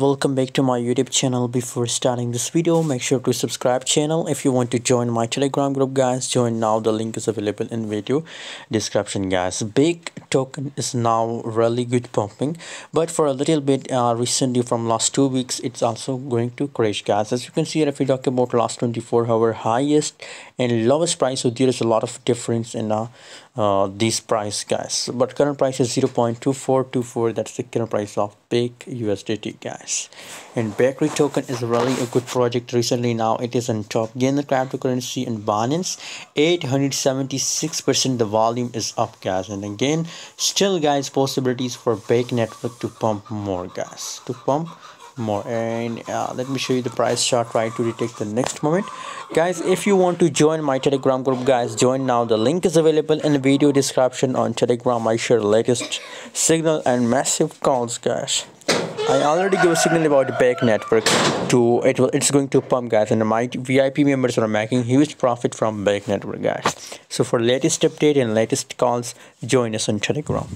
welcome back to my youtube channel. Before starting this video make sure to subscribe channel if you want to join my telegram group guys. Join now. The link is available in video description guys. Bake token is now really good pumping but for a little bit uh, recently from last two weeks it's also going to crash guys. As you can see if we talk about last 24 hour highest and lowest price so there is a lot of difference in uh, uh, this price guys. But current price is 0.2424 that's the current price of bake usdt guys and bakery token is really a good project recently. Now it is on top. Gain the cryptocurrency and binance. 876 percent the volume is up guys and again still guys possibilities for bake network to pump more guys to pump more. And uh, let me show you the price chart. Right to detect the next moment. Guys if you want to join my telegram group guys join now. The link is available in the video description on telegram. I share latest signal and massive calls guys. I already give a signal about the Bake network to it will it's going to pump guys and my VIP members are making huge profit from Bake network guys. So for latest update and latest calls join us on Telegram.